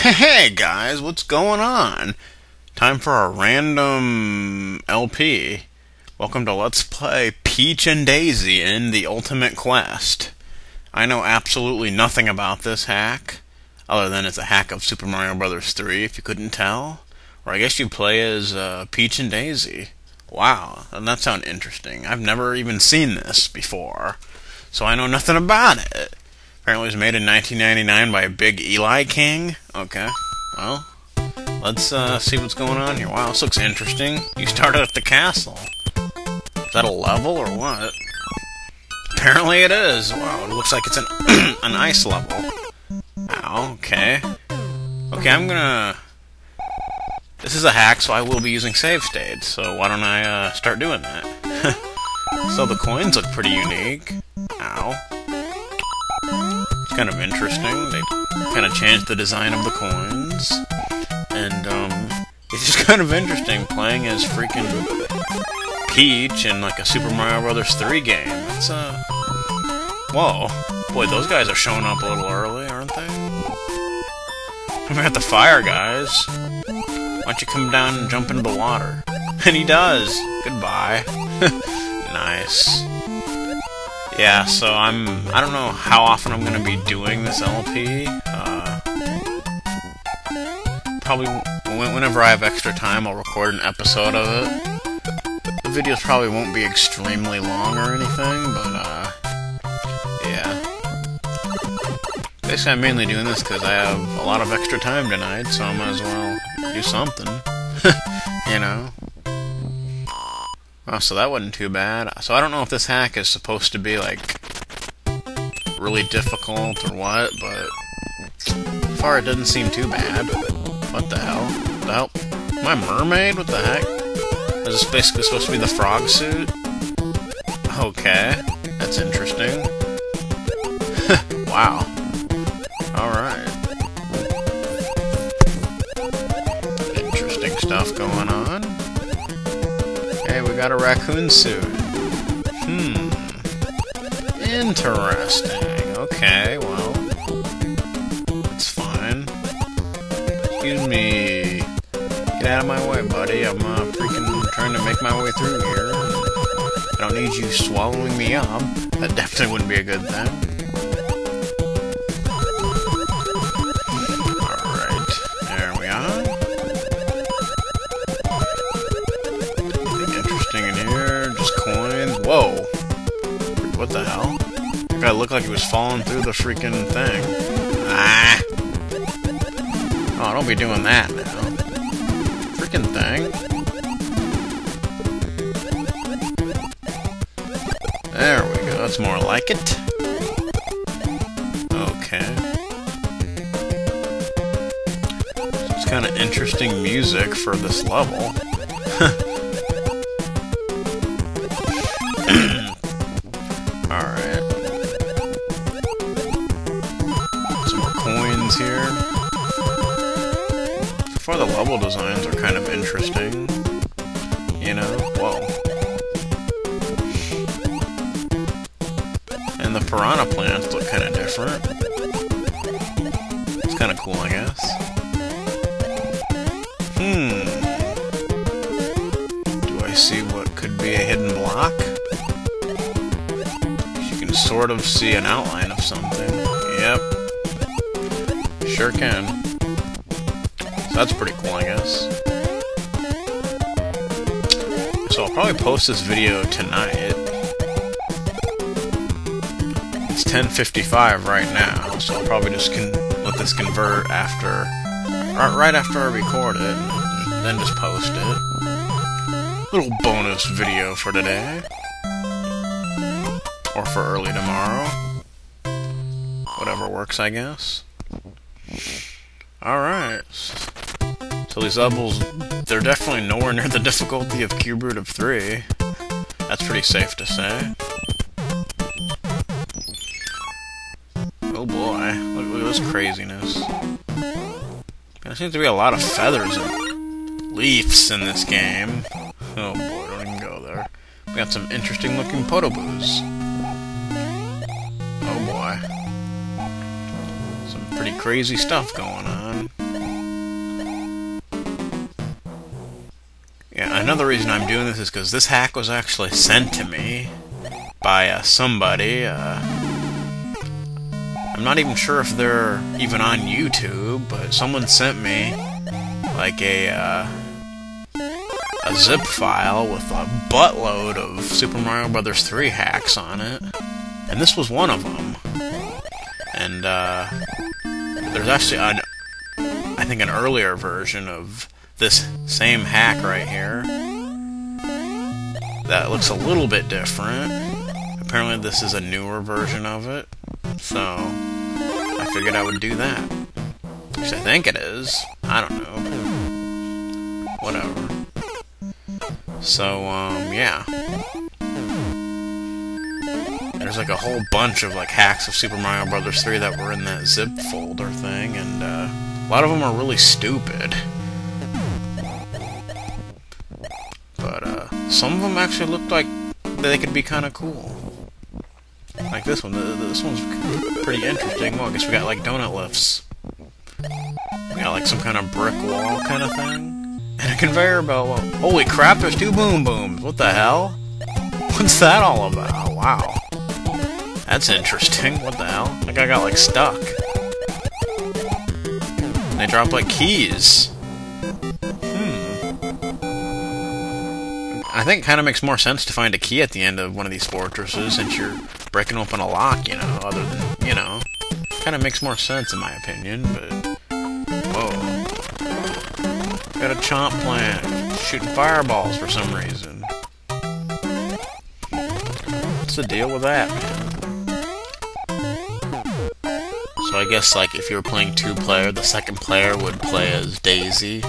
Hey guys, what's going on? Time for a random LP. Welcome to Let's Play Peach and Daisy in the Ultimate Quest. I know absolutely nothing about this hack, other than it's a hack of Super Mario Bros. 3, if you couldn't tell. Or I guess you play as uh, Peach and Daisy. Wow, that sounds interesting. I've never even seen this before, so I know nothing about it. Apparently it was made in 1999 by a Big Eli King. Okay, well, let's uh, see what's going on here. Wow, this looks interesting. You started at the castle. Is that a level or what? Apparently it is. Wow, it looks like it's an, an ice level. Ow, okay. Okay, I'm gonna... This is a hack, so I will be using save states, so why don't I uh, start doing that? so the coins look pretty unique. Ow. It's kind of interesting. They kind of changed the design of the coins. And, um, it's just kind of interesting playing as freaking Peach in, like, a Super Mario Bros. 3 game. It's, uh... Whoa. Boy, those guys are showing up a little early, aren't they? We got the fire guys. Why don't you come down and jump into the water? And he does! Goodbye. nice. Yeah, so I'm... I don't know how often I'm gonna be doing this LP. Uh, probably whenever I have extra time, I'll record an episode of it. The videos probably won't be extremely long or anything, but, uh... Yeah. Basically, I'm mainly doing this because I have a lot of extra time tonight, so I might as well do something. you know? Oh, so that wasn't too bad. So I don't know if this hack is supposed to be, like, really difficult or what, but so far it doesn't seem too bad. What the hell? What the hell? I a mermaid? What the heck? Is this basically supposed to be the frog suit? Okay. That's interesting. wow. Alright. Interesting stuff going on. Got a raccoon suit. Hmm. Interesting. Okay, well. It's fine. Excuse me. Get out of my way, buddy. I'm uh, freaking trying to make my way through here. I don't need you swallowing me up. That definitely wouldn't be a good thing. Guy looked like he was falling through the freaking thing. Ah! Oh, don't be doing that now. Freaking thing. There we go, that's more like it. Okay. It's kind of interesting music for this level. far the level designs are kind of interesting. You know? Whoa. And the piranha plants look kind of different. It's kind of cool, I guess. Hmm. Do I see what could be a hidden block? You can sort of see an outline of something. Yep. Sure can. That's pretty cool, I guess. So I'll probably post this video tonight. It's 10.55 right now, so I'll probably just let this convert after... Uh, right after I record it, then just post it. Little bonus video for today. Or for early tomorrow. Whatever works, I guess. Alright. So these levels, they're definitely nowhere near the difficulty of Cube Root of 3. That's pretty safe to say. Oh boy, look, look at this craziness. There seems to be a lot of feathers and leaves in this game. Oh boy, don't even go there. We got some interesting looking Podoboos. Oh boy. Some pretty crazy stuff going on. Another reason I'm doing this is because this hack was actually sent to me by uh, somebody. Uh, I'm not even sure if they're even on YouTube, but someone sent me like a uh, a zip file with a buttload of Super Mario Bros. 3 hacks on it, and this was one of them. And uh, there's actually an, I think an earlier version of this same hack right here that looks a little bit different. Apparently this is a newer version of it, so I figured I would do that. Which I think it is. I don't know. Whatever. So, um, yeah. There's like a whole bunch of like hacks of Super Mario Bros. 3 that were in that zip folder thing, and uh, a lot of them are really stupid. Some of them actually looked like they could be kind of cool. Like this one. This one's pretty interesting. Well, I guess we got like donut lifts. We got like some kind of brick wall kind of thing. And a conveyor belt. Holy crap, there's two boom booms. What the hell? What's that all about? Oh, wow. That's interesting. What the hell? Like I got like stuck. They drop like keys. I think it kind of makes more sense to find a key at the end of one of these fortresses since you're breaking open a lock, you know, other than, you know. Kind of makes more sense in my opinion, but... Whoa. Got a chomp plant. Shooting fireballs for some reason. What's the deal with that, man? So I guess, like, if you were playing two-player, the second player would play as Daisy,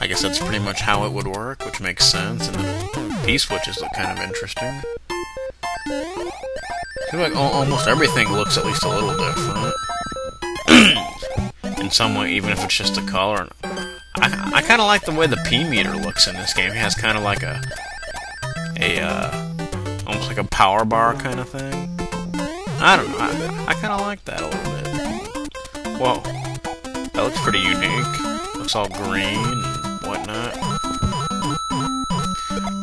I guess that's pretty much how it would work, which makes sense, and the P-switches look kind of interesting. I feel like almost everything looks at least a little different. in some way, even if it's just a color. I, I kind of like the way the P-meter looks in this game. It has kind of like a... a, uh, almost like a power bar kind of thing. I don't know, I, I kind of like that a little bit. Whoa. That looks pretty unique. Looks all green whatnot.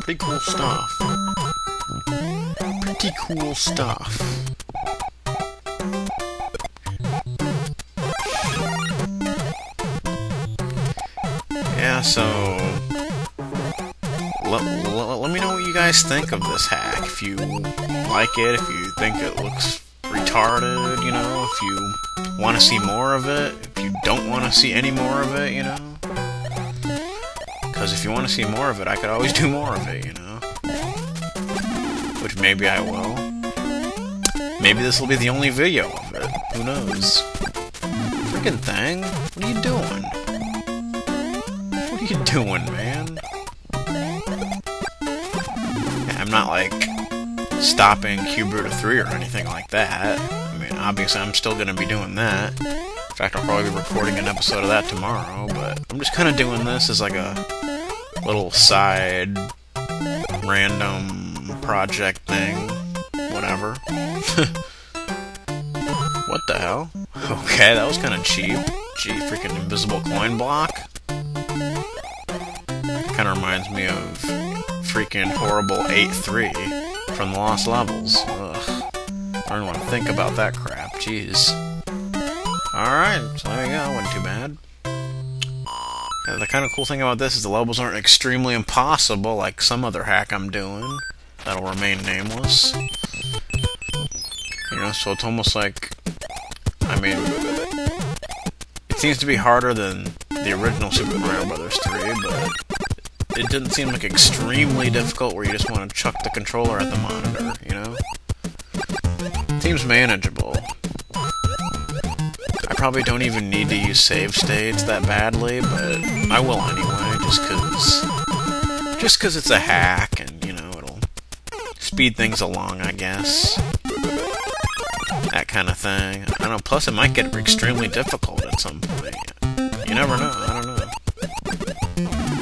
Pretty cool stuff. Pretty cool stuff. Yeah, so... Let, let, let me know what you guys think of this hack. If you like it, if you think it looks retarded, you know, if you want to see more of it, if you don't want to see any more of it, you know. Because if you want to see more of it, I could always do more of it, you know? Which maybe I will. Maybe this will be the only video of it. Who knows? Freaking thing! What are you doing? What are you doing, man? Yeah, I'm not, like, stopping Cube 3 or anything like that. I mean, obviously I'm still gonna be doing that. In fact, I'll probably be recording an episode of that tomorrow, but I'm just kind of doing this as like a little side random project thing. Whatever. what the hell? Okay, that was kind of cheap. Gee, freaking invisible coin block. Kind of reminds me of freaking horrible 8-3 from the Lost Levels. Ugh. I don't want to think about that crap. Jeez. Alright, so there you go. Wasn't too bad. Yeah, the kind of cool thing about this is the levels aren't extremely impossible like some other hack I'm doing. That'll remain nameless. You know, so it's almost like... I mean... It seems to be harder than the original Super Mario Bros. 3, but... It didn't seem like extremely difficult where you just want to chuck the controller at the monitor, you know? Seems manageable probably don't even need to use save states that badly, but I will anyway, just cause... Just cause it's a hack, and, you know, it'll speed things along, I guess. That kind of thing. I don't know, plus it might get extremely difficult at some point. You never know, I don't know.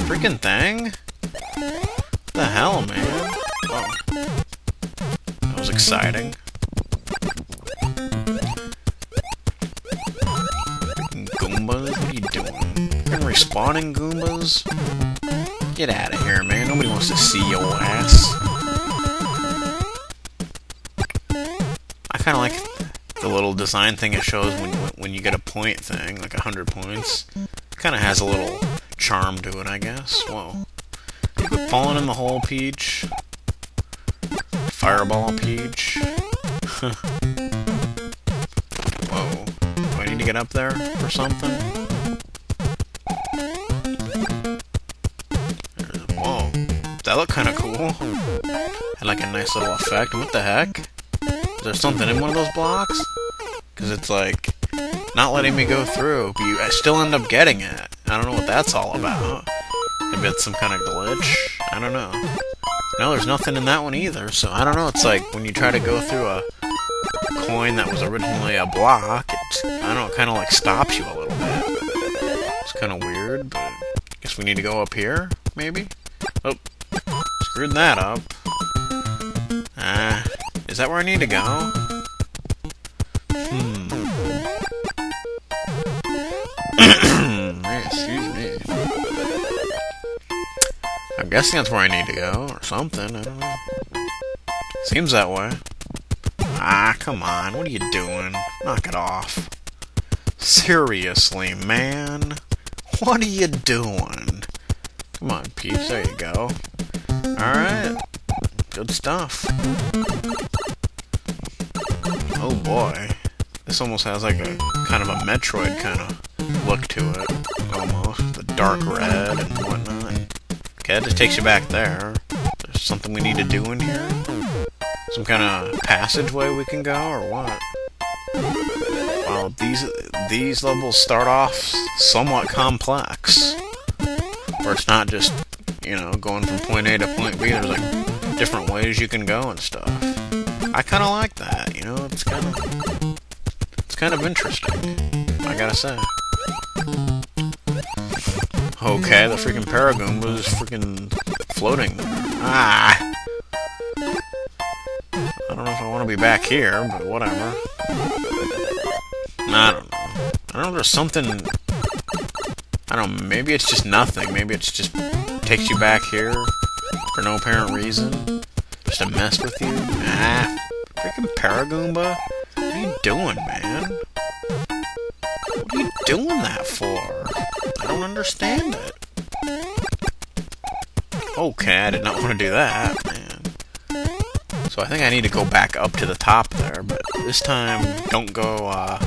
Freaking thing? What the hell, man? That was exciting. Respawning Goombas? Get out of here, man. Nobody wants to see your ass. I kind of like the little design thing it shows when when you get a point thing, like a hundred points. Kind of has a little charm to it, I guess. Whoa. Falling in the hole, Peach. Fireball, Peach. Whoa. Do I need to get up there or something? That looked kind of cool. Had like a nice little effect. What the heck? Is there something in one of those blocks? Because it's like, not letting me go through, but you, I still end up getting it. I don't know what that's all about. Maybe it's some kind of glitch? I don't know. No, there's nothing in that one either, so I don't know. It's like when you try to go through a coin that was originally a block, it, I don't know, it kind of like stops you a little bit. It's kind of weird, but I guess we need to go up here, maybe? Oh, screwed that up. Ah, uh, is that where I need to go? Hmm. Excuse me. I'm guessing that's where I need to go, or something, I don't know. Seems that way. Ah, come on, what are you doing? Knock it off. Seriously, man. What are you doing? Come on, peeps, there you go. Alright. Good stuff. Oh boy. This almost has like a kind of a Metroid kind of look to it. Almost. The dark red and whatnot. Okay, that just takes you back there. There's something we need to do in here? Some kind of passageway we can go, or what? Well, these these levels start off somewhat complex. Where it's not just, you know, going from point A to point B. There's like different ways you can go and stuff. I kind of like that, you know. It's kind of it's kind of interesting. I gotta say. Okay, the freaking Paragoon was freaking floating. Ah! I don't know if I want to be back here, but whatever. I don't know. I don't know there's something... I don't know, maybe it's just nothing. Maybe it's just takes you back here for no apparent reason. Just to mess with you. Ah, freaking Paragoomba. What are you doing, man? What are you doing that for? I don't understand it. Okay, I did not want to do that, man. So I think I need to go back up to the top there, but this time, don't go, uh,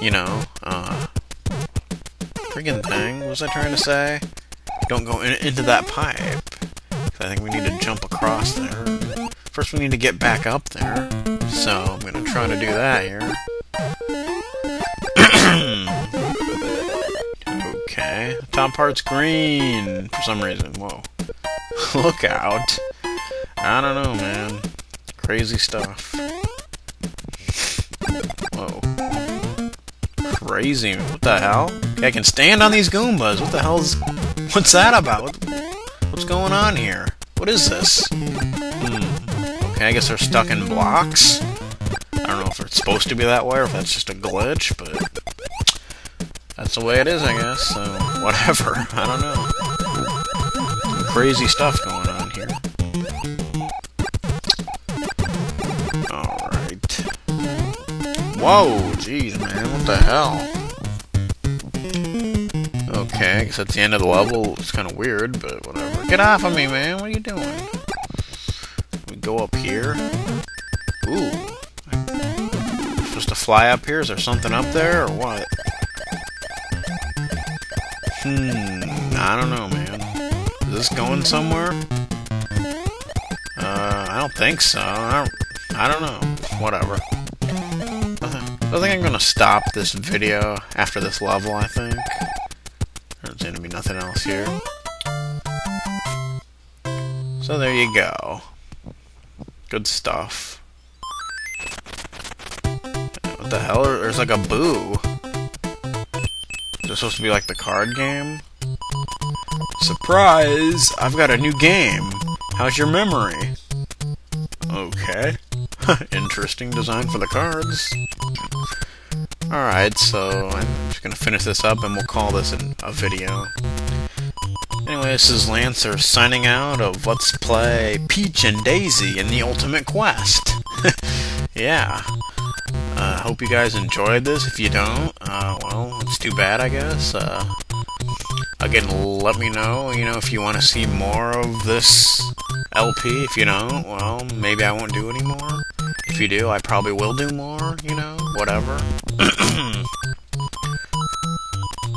you know, uh, friggin' thing, what was I trying to say? Don't go in into that pipe. I think we need to jump across there. First we need to get back up there, so I'm gonna try to do that here. okay, the top part's green for some reason, whoa. Look out. I don't know, man. Crazy stuff. Crazy. What the hell? Okay, I can stand on these Goombas. What the hell's... What's that about? What's going on here? What is this? Hmm. Okay, I guess they're stuck in blocks. I don't know if it's supposed to be that way or if that's just a glitch, but... That's the way it is, I guess, so... Whatever. I don't know. Some crazy stuff going on here. Alright. Whoa, jeez, what the hell? Okay, I guess that's the end of the level. It's kind of weird, but whatever. Get off of me, man. What are you doing? We go up here. Ooh. Supposed to fly up here? Is there something up there, or what? Hmm, I don't know, man. Is this going somewhere? Uh, I don't think so. I don't, I don't know. Whatever. I think I'm gonna stop this video after this level, I think. There's gonna be nothing else here. So there you go. Good stuff. What the hell? There's like a boo. Is this supposed to be like the card game? Surprise! I've got a new game. How's your memory? Okay. Interesting design for the cards. Alright, so I'm just gonna finish this up and we'll call this a video. Anyway, this is Lancer signing out of Let's Play Peach and Daisy in the Ultimate Quest. yeah. Uh, hope you guys enjoyed this. If you don't, uh, well, it's too bad, I guess. Uh, again, let me know, you know, if you want to see more of this LP. If you don't, well, maybe I won't do any more. If you do, I probably will do more, you know, whatever.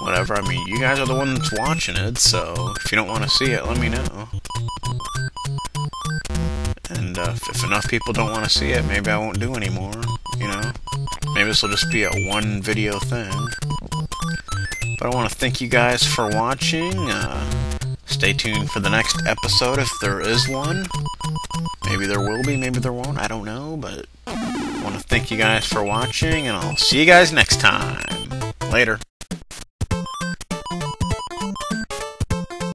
whatever, I mean, you guys are the ones watching it, so if you don't want to see it, let me know. And uh, if, enough people don't want to see it, maybe I won't do anymore, you know? Maybe this will just be a one video thing. But I want to thank you guys for watching. Uh, stay tuned for the next episode if there is one. Maybe there will be, maybe there won't, I don't know, but thank you guys for watching, and I'll see you guys next time. Later.